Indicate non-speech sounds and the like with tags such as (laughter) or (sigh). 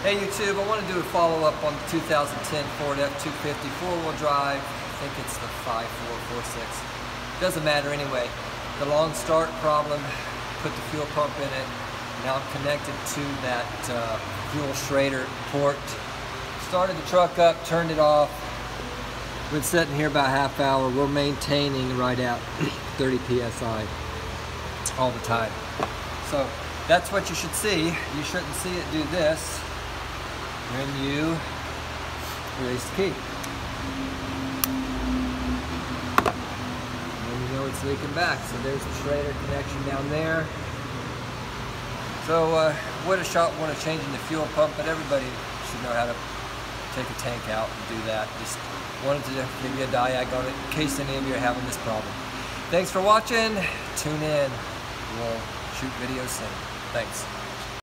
Hey YouTube, I want to do a follow-up on the 2010 Ford F-250 four-wheel drive. I think it's the 5446. Doesn't matter anyway. The long start problem, put the fuel pump in it. Now I'm connected to that uh, fuel Schrader port. Started the truck up, turned it off. Been sitting here about half hour. We're maintaining right at (clears throat) 30 PSI all the time. So that's what you should see. You shouldn't see it do this when you release the key. And you know it's leaking back. So there's the Schrader connection down there. So uh, would have shot one of changing the fuel pump, but everybody should know how to take a tank out and do that. Just wanted to give you a diag on it in case any of you are having this problem. Thanks for watching. Tune in. We'll shoot videos soon. Thanks.